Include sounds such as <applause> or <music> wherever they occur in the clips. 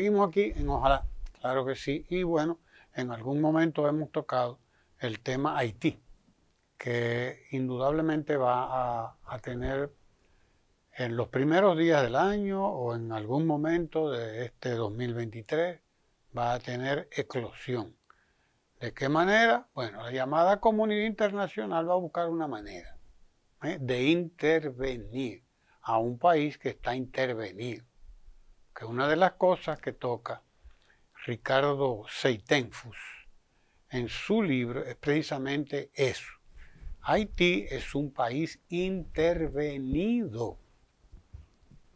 seguimos aquí en Ojalá, claro que sí. Y bueno, en algún momento hemos tocado el tema Haití, que indudablemente va a, tener en los primeros días del año o en algún momento de este 2023, va a tener eclosión. ¿De qué manera? Bueno, la llamada comunidad internacional va a buscar una manera ¿eh? de intervenir a un país que está intervenido. Que una de las cosas que toca Ricardo Seitenfus en su libro es precisamente eso. Haití es un país intervenido.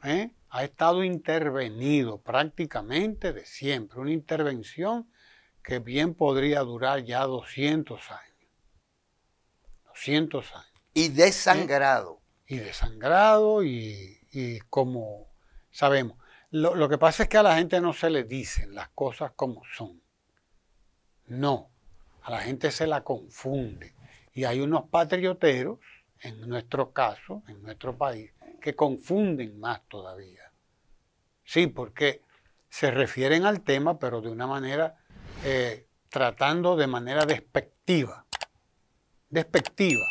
¿eh? Ha estado intervenido prácticamente de siempre. Una intervención que bien podría durar ya 200 años. 200 años. Y desangrado. Y desangrado y, y como sabemos. Lo, lo, que pasa es que a la gente no se le dicen las cosas como son. No, a la gente se la confunde. Y hay unos patrioteros, en nuestro caso, en nuestro país, que confunden más todavía. Sí, porque se refieren al tema, pero de una manera eh, tratando de manera despectiva, despectiva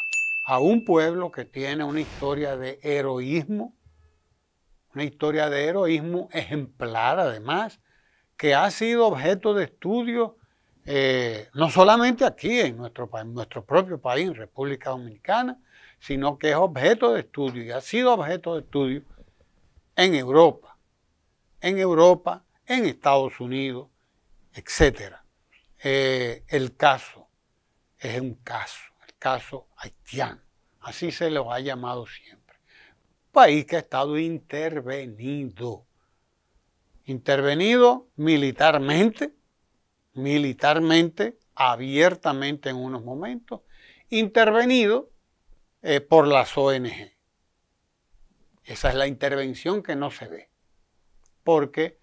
a un pueblo que tiene una historia de heroísmo, una historia de heroísmo ejemplar además, que ha sido objeto de estudio eh, no solamente aquí en nuestro, en nuestro propio país, en República Dominicana, sino que es objeto de estudio y ha sido objeto de estudio en Europa, en Europa, en Estados Unidos, etcétera. Eh, el caso es un caso, el caso haitiano. Así se lo ha llamado siempre. País que ha estado intervenido. Intervenido militarmente, militarmente, abiertamente en unos momentos, intervenido eh, por las ONG. Esa es la intervención que no se ve. Porque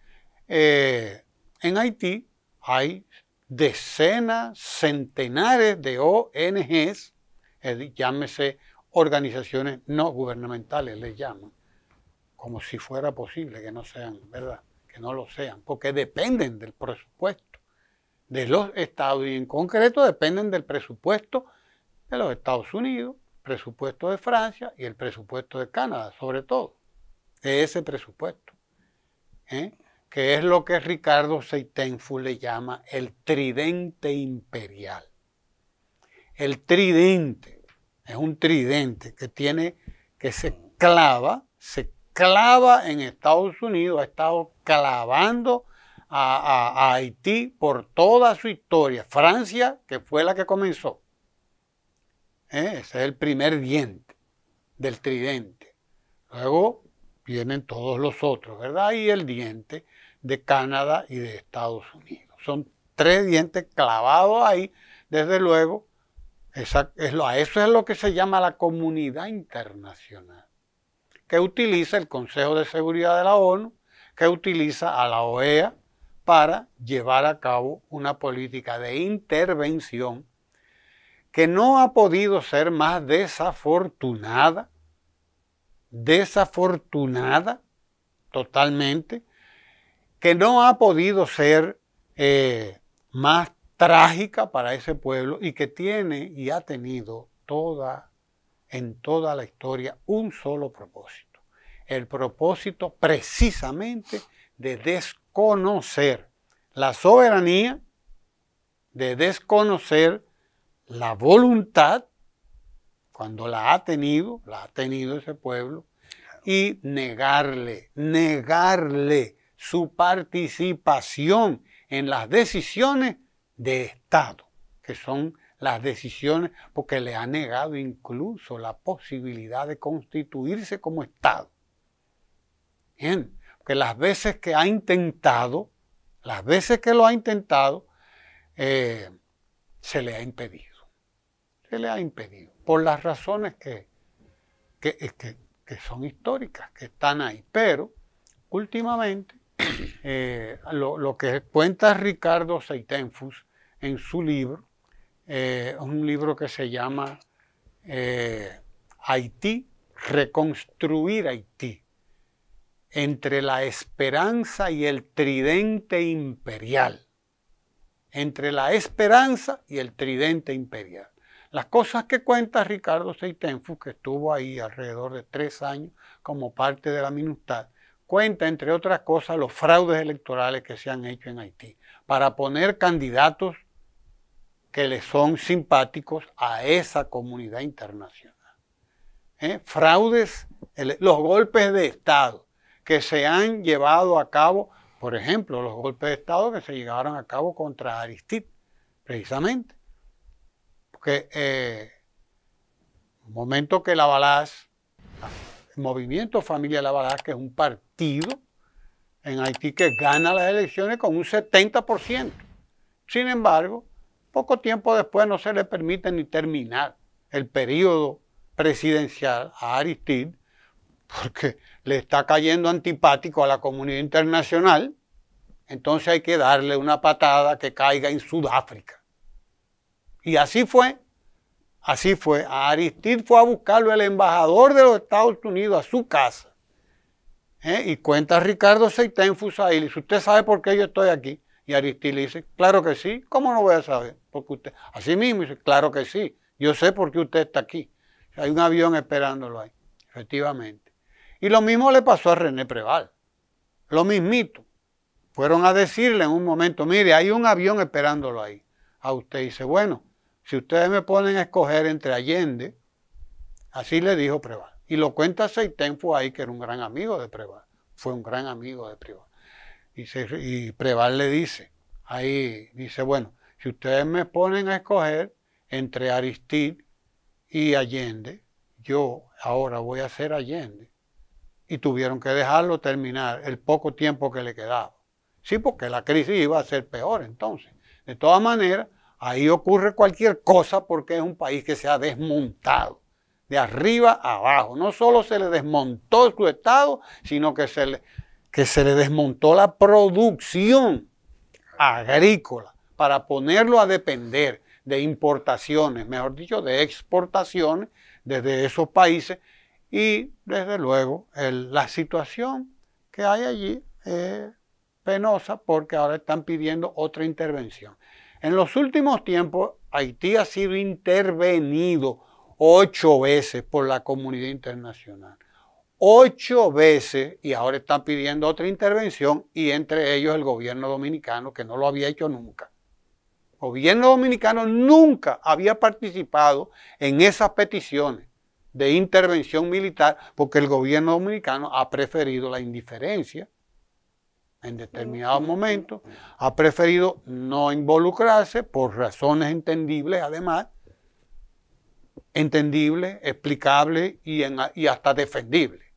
eh, en Haití hay decenas, centenares de ONGs, llámese organizaciones no gubernamentales, les llaman, como si fuera posible que no sean, ¿verdad? Que no lo sean, porque dependen del presupuesto de los estados y en concreto dependen del presupuesto de los Estados Unidos, presupuesto de Francia y el presupuesto de Canadá, sobre todo, de ese presupuesto. ¿eh? que es lo que Ricardo Seitenfu le llama el tridente imperial. El tridente es un tridente que tiene, que se clava, se clava en Estados Unidos, ha estado clavando a, Haití por toda su historia. Francia, que fue la que comenzó. ¿Eh? Ese es el primer diente del tridente. Luego vienen todos los otros, ¿verdad? Y el diente de Canadá y de Estados Unidos. Son tres dientes clavados ahí, desde luego. Eso es lo que se llama la comunidad internacional, que utiliza el Consejo de Seguridad de la ONU, que utiliza a la OEA para llevar a cabo una política de intervención que no ha podido ser más desafortunada, desafortunada totalmente, que no ha podido ser eh, más trágica para ese pueblo y que tiene y ha tenido toda, en toda la historia un solo propósito. El propósito precisamente de desconocer la soberanía, de desconocer la voluntad, cuando la ha tenido, la ha tenido ese pueblo, y negarle, negarle su participación en las decisiones de Estado, que son las decisiones porque le ha negado incluso la posibilidad de constituirse como Estado. Bien, porque las veces que ha intentado, las veces que lo ha intentado, eh, se le ha impedido. Se le ha impedido, por las razones que, que, que, son históricas, que están ahí. Pero últimamente <clears throat> eh, lo, que cuenta Ricardo Seitenfus en su libro, eh, un libro que se llama eh, Haití, Reconstruir Haití. entre la esperanza y el tridente imperial. Entre la esperanza y el tridente imperial. Las cosas que cuenta Ricardo Seitenfus, que estuvo ahí alrededor de tres años como parte de la MINUSTAD, cuenta, entre otras cosas, los fraudes electorales que se han hecho en Haití para poner candidatos que le son simpáticos a esa comunidad internacional. ¿Eh? Fraudes, los golpes de Estado que se han llevado a cabo, por ejemplo, los golpes de Estado que se llevaron a cabo contra Aristide, precisamente. Porque eh, el momento que la Balaz, el movimiento Familia La Balaz, que es un partido en Haití que gana las elecciones con un 70%. Sin embargo, poco tiempo después no se le permite ni terminar el periodo presidencial a Aristide porque le está cayendo antipático a la comunidad internacional, entonces hay que darle una patada que caiga en Sudáfrica. Y así fue, así fue. A Aristide fue a buscarlo el embajador de los Estados Unidos a su casa. ¿eh? Y cuenta Ricardo Seitenfus ahí, y dice, ¿usted sabe por qué yo estoy aquí? Y Aristide le dice, claro que sí, ¿cómo no voy a saber? Porque usted, así mismo dice, claro que sí, yo sé por qué usted está aquí. Hay un avión esperándolo ahí, efectivamente. Y lo mismo le pasó a René Preval. Lo mismito. Fueron a decirle en un momento, mire, hay un avión esperándolo ahí. A usted dice, bueno, si ustedes me ponen a escoger entre Allende, así le dijo Preval. Y lo cuenta Seitén fue ahí, que era un gran amigo de Preval. Fue un gran amigo de Preval. Y, Preval le dice, ahí dice, bueno, si ustedes me ponen a escoger entre Aristide y Allende, yo ahora voy a ser Allende y tuvieron que dejarlo terminar el poco tiempo que le quedaba. Sí, porque la crisis iba a ser peor entonces. De todas maneras, ahí ocurre cualquier cosa porque es un país que se ha desmontado de arriba a abajo. No solo se le desmontó su Estado, sino que se le, que se le desmontó la producción agrícola para ponerlo a depender de importaciones, mejor dicho, de exportaciones desde esos países y desde luego la situación que hay allí es penosa porque ahora están pidiendo otra intervención. En los últimos tiempos Haití ha sido intervenido ocho veces por la comunidad internacional. Ocho veces y ahora están pidiendo otra intervención y entre ellos el gobierno dominicano que no lo había hecho nunca. El gobierno dominicano nunca había participado en esas peticiones de intervención militar porque el gobierno dominicano ha preferido la indiferencia en determinados momentos, ha preferido no involucrarse por razones entendibles además, entendibles, explicables y, y hasta defendibles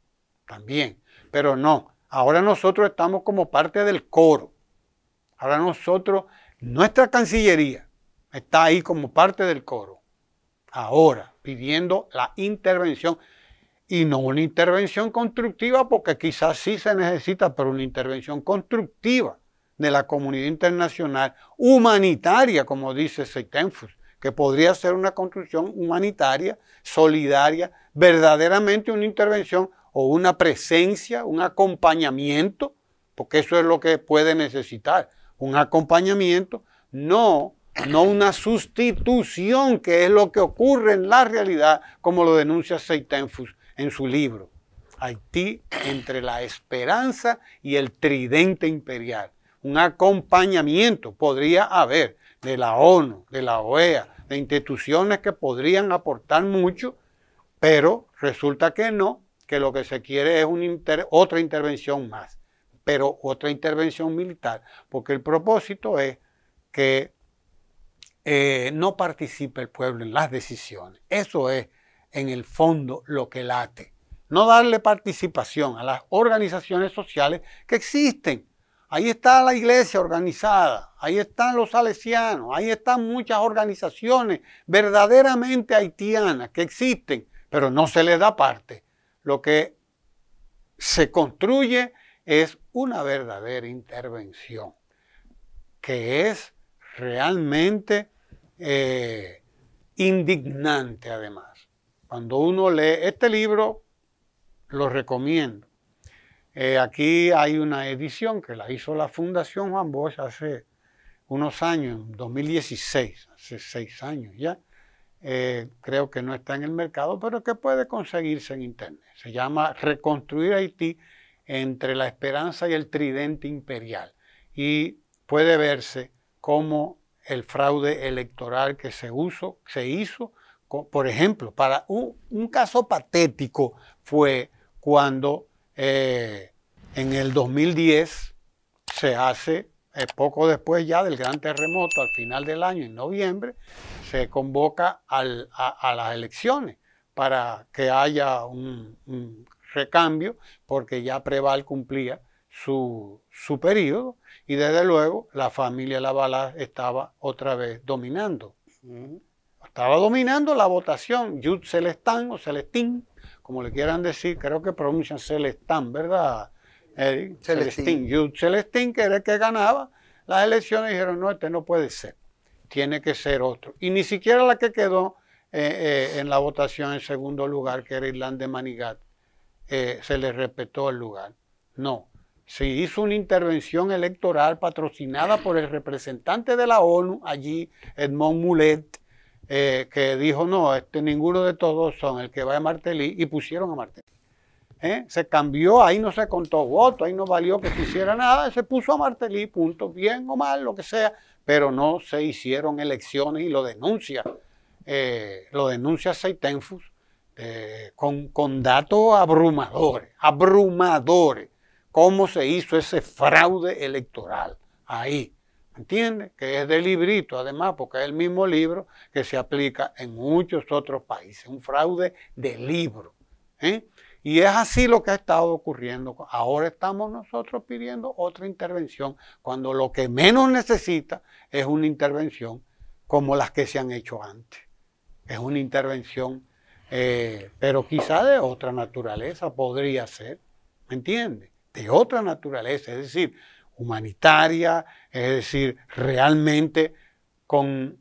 también. Pero no, ahora nosotros estamos como parte del coro. Ahora nosotros, nuestra Cancillería está ahí como parte del coro. Ahora, pidiendo la intervención y no una intervención constructiva, porque quizás sí se necesita, pero una intervención constructiva de la comunidad internacional, humanitaria, como dice Seitenfus, que podría ser una construcción humanitaria, solidaria, verdaderamente una intervención o una presencia, un acompañamiento, porque eso es lo que puede necesitar, un acompañamiento, no no una sustitución, que es lo que ocurre en la realidad, como lo denuncia Seitenfus en su libro. Haití entre la esperanza y el tridente imperial. Un acompañamiento podría haber de la ONU, de la OEA, de instituciones que podrían aportar mucho, pero resulta que no, que lo que se quiere es otra intervención más, pero otra intervención militar, porque el propósito es que eh, no participe el pueblo en las decisiones. Eso es, en el fondo, lo que late. No darle participación a las organizaciones sociales que existen. Ahí está la iglesia organizada, ahí están los salesianos, ahí están muchas organizaciones verdaderamente haitianas que existen, pero no se les da parte. Lo que se construye es una verdadera intervención, que es realmente eh, indignante además. Cuando uno lee este libro, lo recomiendo. Eh, aquí hay una edición que la hizo la Fundación Juan Bosch hace unos años, en 2016, hace seis años ya. Eh, creo que no está en el mercado, pero que puede conseguirse en Internet. Se llama Reconstruir Haití entre la esperanza y el tridente imperial. Y puede verse cómo el fraude electoral que se, se hizo, por ejemplo, para un, caso patético fue cuando eh, en el 2010 se hace, eh, poco después ya del gran terremoto, al final del año, en noviembre, se convoca a, las elecciones para que haya un, recambio, porque ya Preval cumplía su, su periodo y desde luego la familia Lavalaz estaba otra vez dominando. Estaba dominando la votación. Yud Celestán o Celestín, como le quieran decir, creo que pronuncian Celestán, ¿verdad? Celestín. Yud Celestín, que era el que ganaba las elecciones, dijeron, no, este no puede ser, tiene que ser otro. Y ni siquiera la que quedó eh, eh, en la votación en segundo lugar, que era Irlanda de Manigat, eh, se le respetó el lugar. No, se hizo una intervención electoral patrocinada por el representante de la ONU allí, Edmond Mulet, eh, que dijo, no, este, ninguno de todos son el que va a Martelly, y pusieron a Martelly. ¿Eh? Se cambió, ahí no se contó voto, ahí no valió que se hiciera nada, se puso a Martelly, punto, bien o mal, lo que sea, pero no se hicieron elecciones y lo denuncia, eh, lo denuncia Seitenfus con, con datos abrumadores, abrumadores cómo se hizo ese fraude electoral ahí. ¿Entiendes? Que es de librito, además, porque es el mismo libro que se aplica en muchos otros países. Un fraude de libro. ¿eh? Y es así lo que ha estado ocurriendo. Ahora estamos nosotros pidiendo otra intervención, cuando lo que menos necesita es una intervención como las que se han hecho antes. Es una intervención, eh, pero quizá de otra naturaleza podría ser. ¿Me entiendes? de otra naturaleza, es decir, humanitaria, es decir, realmente con...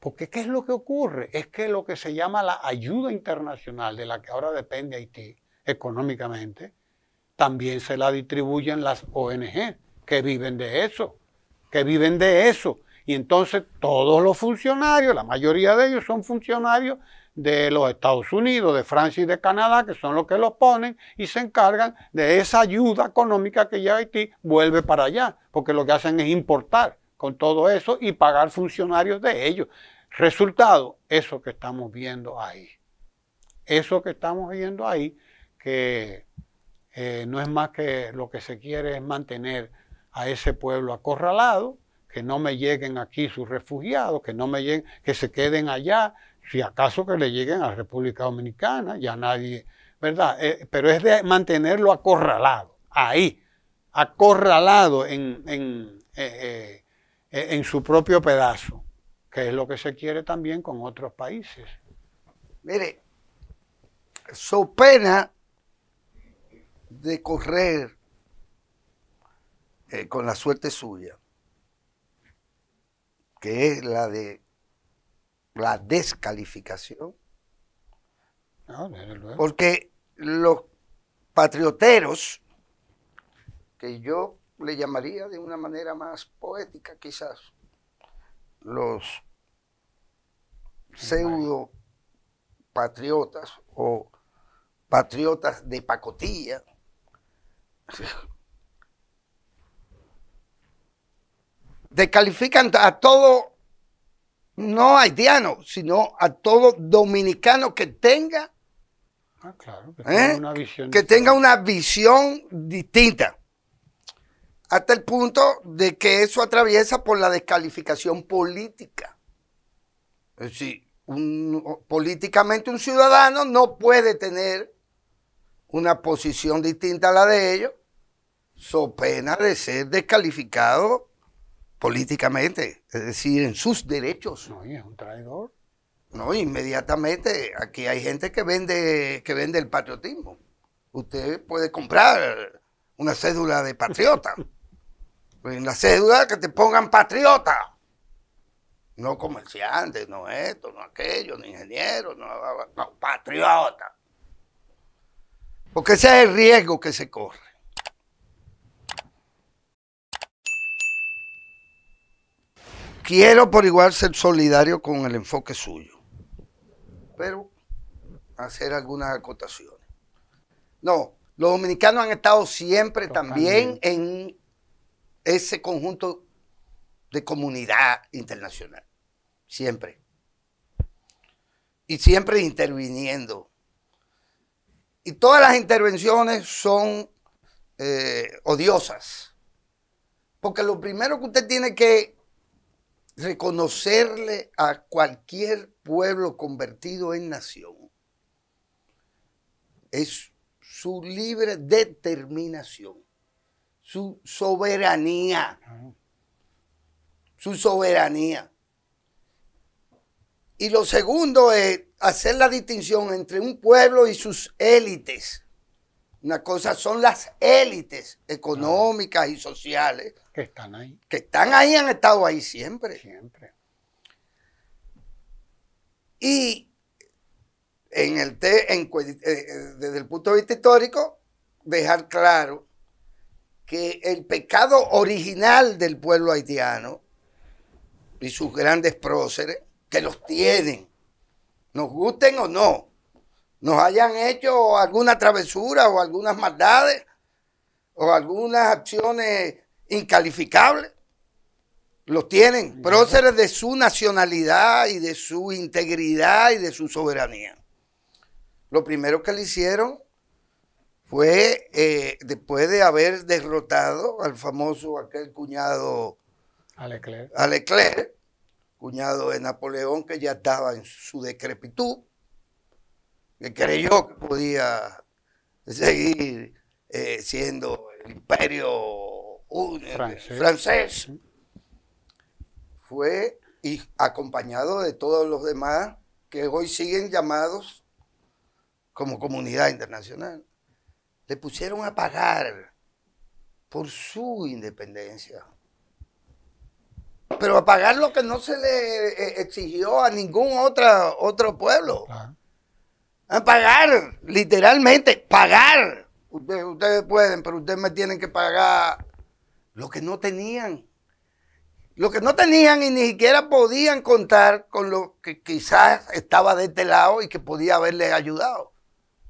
Porque ¿qué es lo que ocurre? Es que lo que se llama la ayuda internacional, de la que ahora depende Haití económicamente, también se la distribuyen las ONG, que viven de eso, que viven de eso. Y entonces todos los funcionarios, la mayoría de ellos son funcionarios de los Estados Unidos, de Francia y de Canadá, que son los que los ponen y se encargan de esa ayuda económica que ya Haití vuelve para allá, porque lo que hacen es importar con todo eso y pagar funcionarios de ellos. Resultado, eso que estamos viendo ahí. Eso que estamos viendo ahí, que eh, no es más que lo que se quiere es mantener a ese pueblo acorralado, que no me lleguen aquí sus refugiados, que no me lleguen, que se queden allá, si acaso que le lleguen a la República Dominicana, ya nadie, ¿verdad? Eh, pero es de mantenerlo acorralado, ahí, acorralado en, en, eh, en su propio pedazo, que es lo que se quiere también con otros países. Mire, so pena de correr con la suerte suya, que es la de la descalificación. Porque los patrioteros, que yo le llamaría de una manera más poética quizás, los pseudo patriotas o patriotas de pacotilla, descalifican a todo no haitiano, sino a todo dominicano que tenga, ah, que, tenga ¿eh? una visión que tenga una visión distinta. Hasta el punto de que eso atraviesa por la descalificación política. Es decir, políticamente un ciudadano no puede tener una posición distinta a la de ellos, so pena de ser descalificado políticamente, es decir, en sus derechos. No, y es un traidor. No, inmediatamente aquí hay gente que vende, que vende el patriotismo. Usted puede comprar una cédula de patriota. <laughs> Pues en la cédula que te pongan patriota. No comerciante, no esto, no aquello, no ingeniero, no, no patriota. Porque ese es el riesgo que se corre. Quiero por igual ser solidario con el enfoque suyo, pero hacer algunas acotaciones. No, los dominicanos han estado siempre también en ese conjunto de comunidad internacional, siempre. Y siempre interviniendo. Y todas las intervenciones son eh, odiosas. Porque lo primero que usted tiene que reconocerle a cualquier pueblo convertido en nación es su libre determinación, su soberanía, su soberanía. Y lo segundo es hacer la distinción entre un pueblo y sus élites. Una cosa son las élites económicas y sociales. Que están ahí. Que están ahí, han estado ahí siempre. Siempre. Y en el en, eh, eh, desde el punto de vista histórico, dejar claro que el pecado original del pueblo haitiano y sus grandes próceres, que los tienen, nos gusten o no, nos hayan hecho alguna travesura o algunas maldades o algunas acciones incalificables. Los tienen, próceres de su nacionalidad y de su integridad y de su soberanía. Lo primero que le hicieron fue, eh, después de haber derrotado al famoso, aquel cuñado a Leclerc, cuñado de Napoleón que ya estaba en su decrepitud, que creyó que podía seguir eh, siendo el imperio francés. fue y acompañado de todos los demás que hoy siguen llamados como comunidad internacional, le pusieron a pagar por su independencia. Pero a pagar lo que no se le eh, exigió a ningún otra, otro pueblo pagar, literalmente, pagar. Ustedes, pueden, pero ustedes me tienen que pagar lo que no tenían. Lo que no tenían y ni siquiera podían contar con lo que quizás estaba de este lado y que podía haberles ayudado.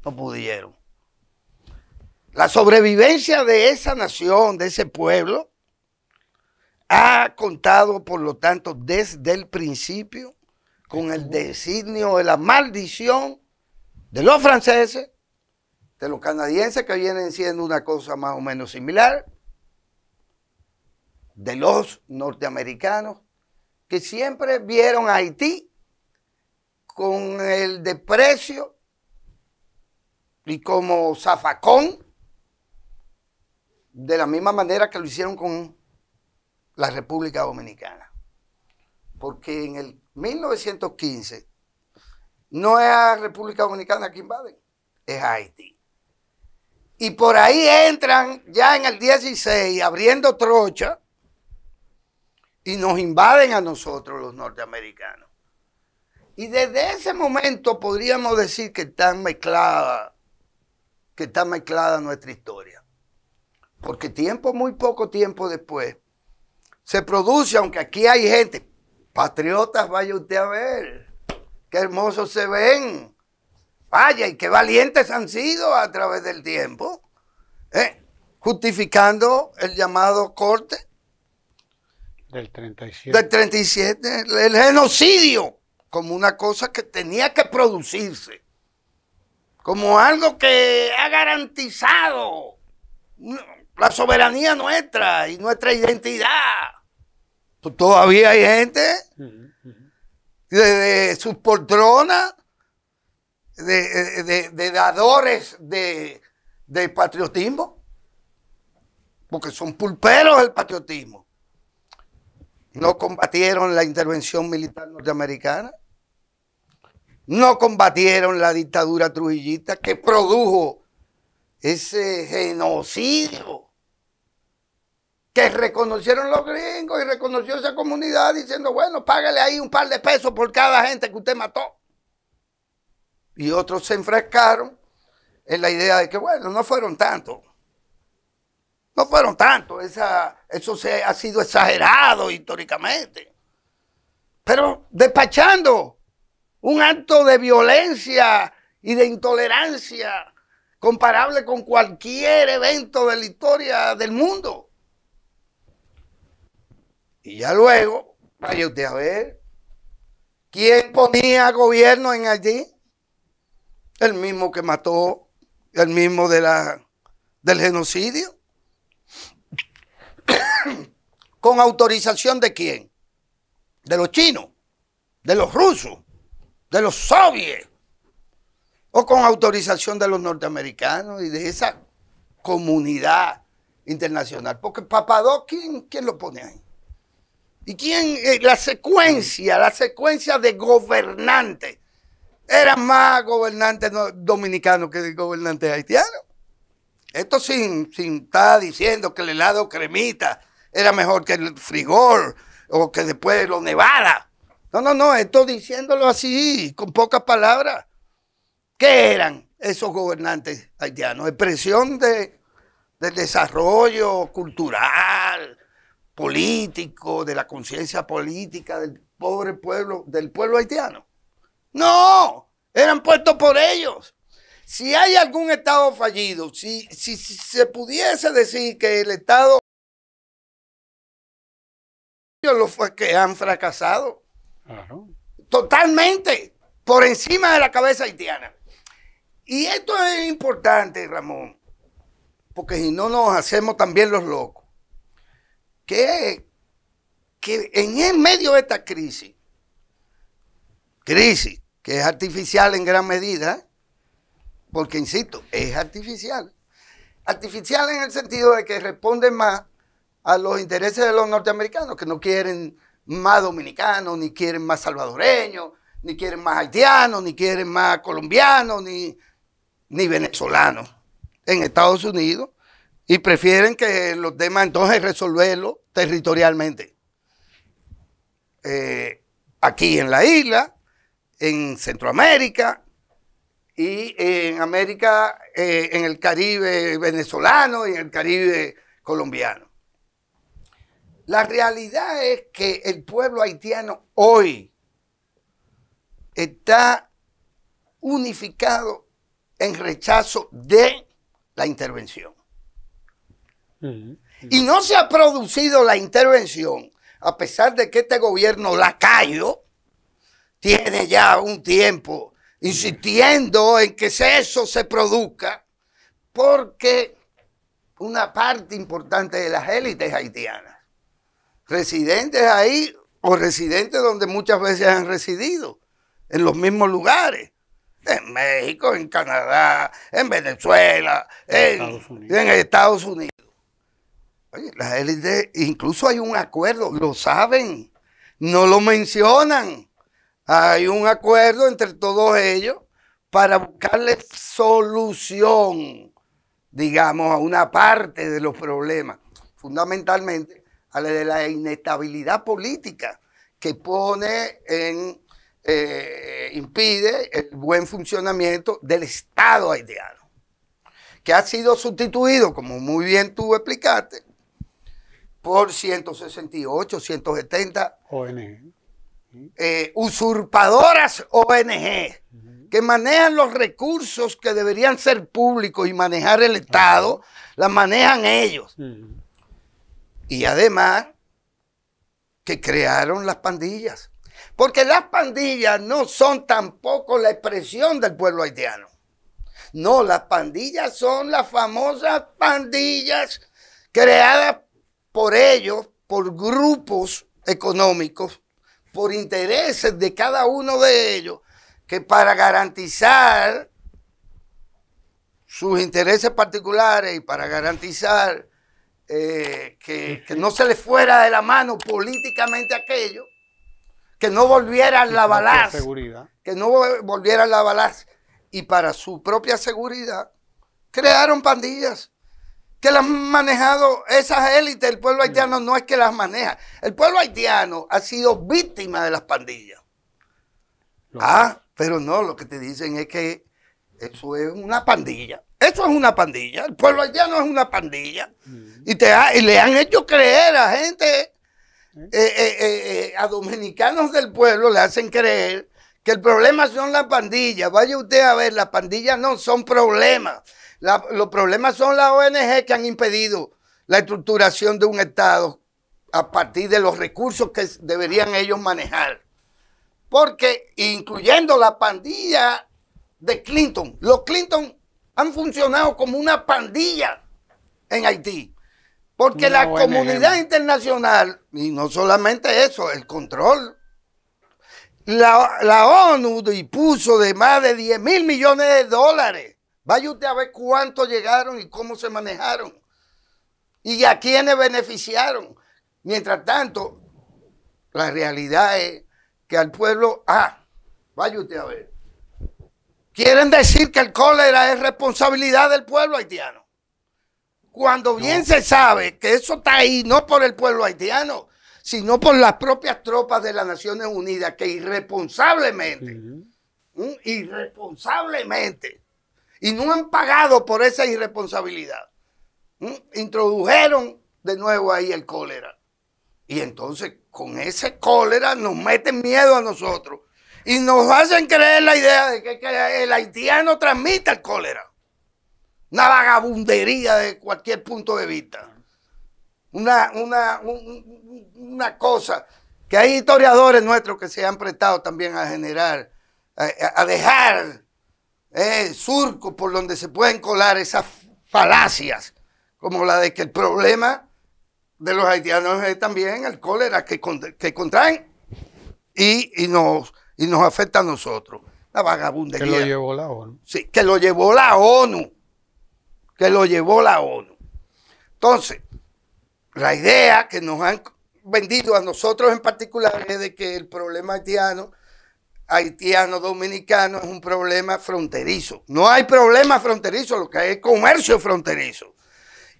No pudieron. La sobrevivencia de esa nación, de ese pueblo, ha contado, por lo tanto, desde el principio con el designio de la maldición de los franceses, de los canadienses que vienen siendo una cosa más o menos similar, de los norteamericanos, que siempre vieron a Haití con el desprecio y como zafacón, de la misma manera que lo hicieron con la República Dominicana. Porque en el 1915 no es a República Dominicana que invaden, es Haití. Y por ahí entran ya en el 16 abriendo trocha y nos invaden a nosotros los norteamericanos. Y desde ese momento podríamos decir que está mezclada, que está mezclada nuestra historia. Porque tiempo, muy poco tiempo después, se produce, aunque aquí hay gente, patriotas, vaya usted a ver, qué hermosos se ven. Vaya, y qué valientes han sido a través del tiempo. ¿eh? Justificando el llamado corte. Del 37. Del 37. El genocidio como una cosa que tenía que producirse. Como algo que ha garantizado la soberanía nuestra y nuestra identidad. Pues todavía hay gente de, sus poltronas, de, dadores de, patriotismo, porque son pulperos el patriotismo. No combatieron la intervención militar norteamericana, no combatieron la dictadura trujillista que produjo ese genocidio que reconocieron los gringos y reconoció esa comunidad diciendo, bueno, págale ahí un par de pesos por cada gente que usted mató. Y otros se enfrescaron en la idea de que, bueno, no fueron tantos. No fueron tantos. Eso se, ha sido exagerado históricamente. pero despachando un acto de violencia y de intolerancia comparable con cualquier evento de la historia del mundo. Y ya luego, vaya usted a ver, ¿quién ponía gobierno en Haití? El mismo que mató, el mismo de la, del genocidio. <coughs> ¿Con autorización de quién? De los chinos, de los rusos, de los soviets, o con autorización de los norteamericanos y de esa comunidad internacional. Porque Papadó, ¿quién, quién lo pone ahí? ¿Y quién? Eh, la secuencia, la secuencia de gobernantes. Eran más gobernantes dominicanos que gobernantes haitianos. Esto sin, sin estar diciendo que el helado cremita era mejor que el frigor o que después lo nevada. No, no, no, esto diciéndolo así, con pocas palabras. ¿Qué eran esos gobernantes haitianos? Expresión de, del desarrollo cultural, político, de la conciencia política del pobre pueblo, del pueblo haitiano. No, eran puestos por ellos. Si hay algún Estado fallido, si, si, se pudiese decir que el Estado lo fue que han fracasado. Totalmente, por encima de la cabeza haitiana. Y esto es importante, Ramón, porque si no nos hacemos también los locos que, que en medio de esta crisis, crisis que es artificial en gran medida, porque insisto, es artificial. Artificial en el sentido de que responde más a los intereses de los norteamericanos, que no quieren más dominicanos, ni quieren más salvadoreños, ni quieren más haitianos, ni quieren más colombianos, ni, ni venezolanos en Estados Unidos y prefieren que los demás entonces resolverlo territorialmente. Eh, aquí en la isla, en Centroamérica y en América, eh, en el Caribe venezolano y en el Caribe colombiano. La realidad es que el pueblo haitiano hoy está unificado en rechazo de la intervención. Y no se ha producido la intervención, a pesar de que este gobierno lacayo tiene ya un tiempo insistiendo en que eso se produzca, porque una parte importante de las élites haitianas, residentes ahí o residentes donde muchas veces han residido, en los mismos lugares, en México, en Canadá, en Venezuela, en Estados Unidos. Las élites, incluso hay un acuerdo, lo saben, no lo mencionan. Hay un acuerdo entre todos ellos para buscarle solución, digamos, a una parte de los problemas, fundamentalmente a la de la inestabilidad política que pone en, eh, impide el buen funcionamiento del Estado haitiano, que ha sido sustituido, como muy bien tú explicaste, por 168, 170 ONG. Eh, usurpadoras ONG que manejan los recursos que deberían ser públicos y manejar el Estado, las manejan ellos. Y además que crearon las pandillas. Porque las pandillas no son tampoco la expresión del pueblo haitiano. No, las pandillas son las famosas pandillas creadas por ellos, por grupos económicos, por intereses de cada uno de ellos, que para garantizar sus intereses particulares y para garantizar eh, que, no se les fuera de la mano políticamente aquello, que no volvieran la balaz, que no volvieran la balaz, y para su propia seguridad, crearon pandillas que las han manejado esas élites, el pueblo haitiano no es que las maneja. El pueblo haitiano ha sido víctima de las pandillas. ah, pero no, lo que te dicen es que eso es una pandilla. Eso es una pandilla. El pueblo haitiano es una pandilla. y, te y le han hecho creer a gente eh, eh, eh, a dominicanos del pueblo le hacen creer que el problema son las pandillas. Vaya usted a ver, las pandillas no son problemas. Los problemas son las ONG que han impedido la estructuración de un Estado a partir de los recursos que deberían ellos manejar. Porque incluyendo la pandilla de Clinton, los Clinton han funcionado como una pandilla en Haití. Porque la comunidad internacional, y no solamente eso, el control la, ONU dispuso de más de 10 mil millones de dólares. Vaya usted a ver cuánto llegaron y cómo se manejaron. Y a quiénes beneficiaron. Mientras tanto, la realidad es que al pueblo, ah, vaya usted a ver. Quieren decir que el cólera es responsabilidad del pueblo haitiano. Cuando bien se sabe que eso está ahí no por el pueblo haitiano, sino por las propias tropas de las Naciones Unidas que irresponsablemente, irresponsablemente, y no han pagado por esa irresponsabilidad, introdujeron de nuevo ahí el cólera. Y entonces con ese cólera nos meten miedo a nosotros y nos hacen creer la idea de que, el haitiano transmite el cólera. Una vagabundería de cualquier punto de vista una, una, una cosa que hay historiadores nuestros que se han prestado también a generar, a, dejar eh, surcos por donde se pueden colar esas falacias, como la de que el problema de los haitianos es también el cólera que, que contraen y, y, nos, y nos afecta a nosotros. La vagabundería. Que lo llevó la ONU. Sí, que lo llevó la ONU. Que lo llevó la ONU. Entonces, la idea que nos han vendido a nosotros en particular es de que el problema haitiano, haitiano dominicano es un problema fronterizo. No hay problema fronterizo, lo que hay es comercio fronterizo.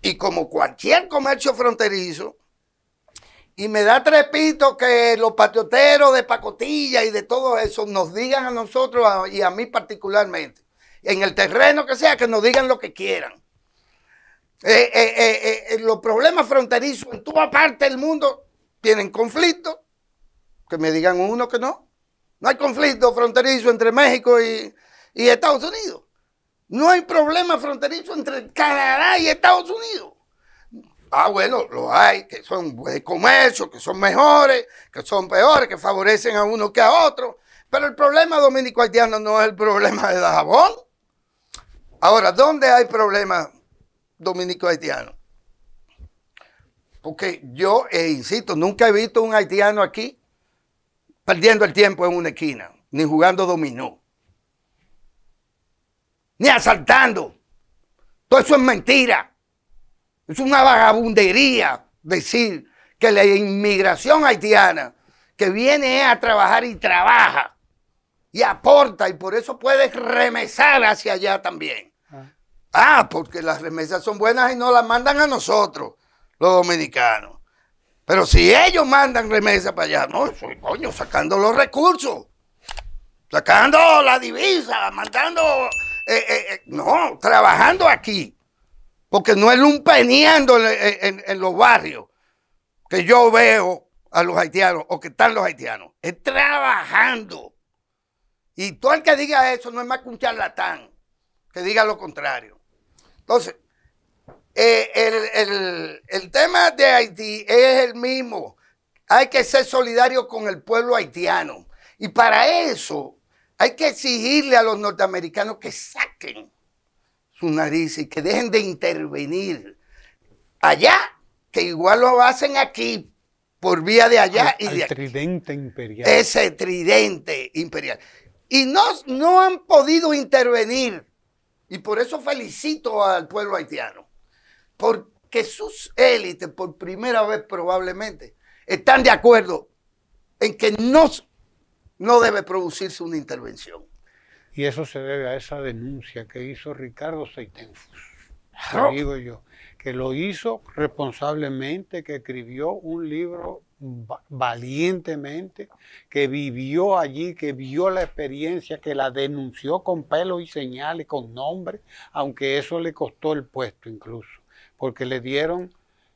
Y como cualquier comercio fronterizo, y me da trepito que los patrioteros de pacotilla y de todo eso nos digan a nosotros y a mí particularmente, en el terreno que sea, que nos digan lo que quieran. Eh, eh, eh, los problemas fronterizos en toda parte del mundo tienen conflicto. Que me digan uno que no. No hay conflicto fronterizo entre México y, Estados Unidos. No hay problema fronterizo entre Canadá y Estados Unidos. Ah, bueno, lo hay, que son de comercio, que son mejores, que son peores, que favorecen a uno que a otro. Pero el problema dominico-haitiano no es el problema de Dajabón. Ahora, ¿dónde hay problemas dominico haitiano. Porque yo, eh, insisto, nunca he visto un haitiano aquí perdiendo el tiempo en una esquina, ni jugando dominó, ni asaltando. Todo eso es mentira. Es una vagabundería decir que la inmigración haitiana que viene a trabajar y trabaja y aporta y por eso puede remesar hacia allá también. Ah, porque las remesas son buenas y no las mandan a nosotros, los dominicanos. Pero si ellos mandan remesas para allá, no, soy coño, sacando los recursos, sacando la divisa, mandando, eh, eh, eh, no, trabajando aquí. Porque no es lumpeneando en, en los barrios que yo veo a los haitianos o que están los haitianos. Es trabajando. Y todo el que diga eso no es más que un charlatán que diga lo contrario. Entonces, eh, el, tema de Haití es el mismo. Hay que ser solidario con el pueblo haitiano. Y para eso hay que exigirle a los norteamericanos que saquen su nariz y que dejen de intervenir allá, que igual lo hacen aquí por vía de allá y de tridente imperial. Ese tridente imperial. Y no, no han podido intervenir y por eso felicito al pueblo haitiano, porque sus élites, por primera vez probablemente, están de acuerdo en que no, no debe producirse una intervención. Y eso se debe a esa denuncia que hizo Ricardo Seitenfus. Digo yo, que lo hizo responsablemente, que escribió un libro valientemente, que vivió allí, que vio la experiencia, que la denunció con pelo y señales, con nombre, aunque eso le costó el puesto incluso, porque le dieron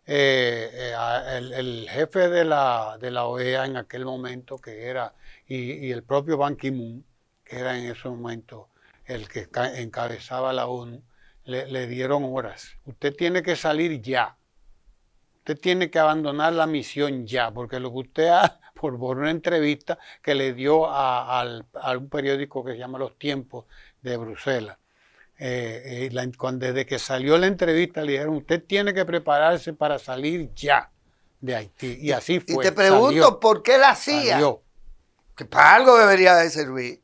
eh, eh, el, jefe de la, de la OEA en aquel momento, que era, y, el propio Ban Ki-moon, que era en ese momento el que encabezaba la ONU, le, dieron horas. Usted tiene que salir ya. Usted tiene que abandonar la misión ya, porque lo que usted ha, <laughs> por, una entrevista que le dio a, un periódico que se llama Los Tiempos de Bruselas, eh, eh, cuando, desde que salió la entrevista le dijeron, usted tiene que prepararse para salir ya de Haití. Y así fue. Y te pregunto, ¿por qué la hacía? Que para algo debería de servir.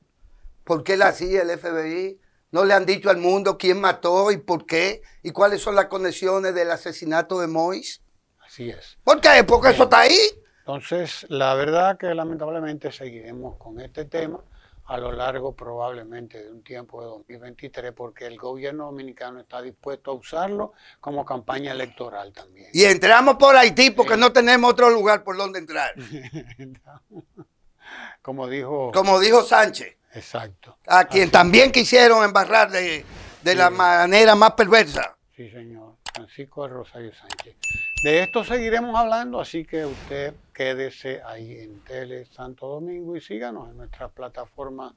¿Por qué la hacía el FBI? No le han dicho al mundo quién mató y por qué y cuáles son las conexiones del asesinato de Mois. Así es. ¿Por qué? Porque eso está ahí. Entonces, la verdad que lamentablemente seguiremos con este tema a lo largo probablemente de un tiempo de 2023 porque el gobierno dominicano está dispuesto a usarlo como campaña electoral también. Y entramos por Haití porque no tenemos otro lugar por donde entrar. <laughs> como dijo... Como dijo Sánchez. Exacto. A quien también quisieron embarrar de, la manera más perversa. Sí, señor. Francisco de Rosario Sánchez. De esto seguiremos hablando, así que usted quédese ahí en Tele Santo Domingo y síganos en nuestra plataforma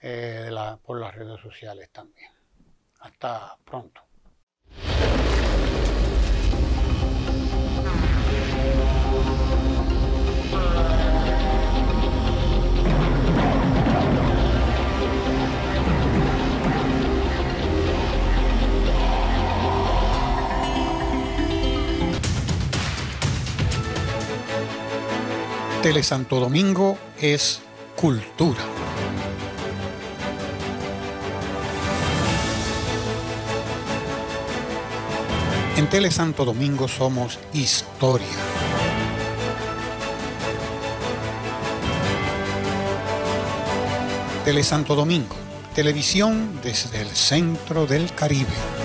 eh, por las redes sociales también. Hasta pronto. Tele Santo Domingo es cultura. En Tele Santo Domingo somos historia. Tele Santo Domingo, televisión desde el centro del Caribe.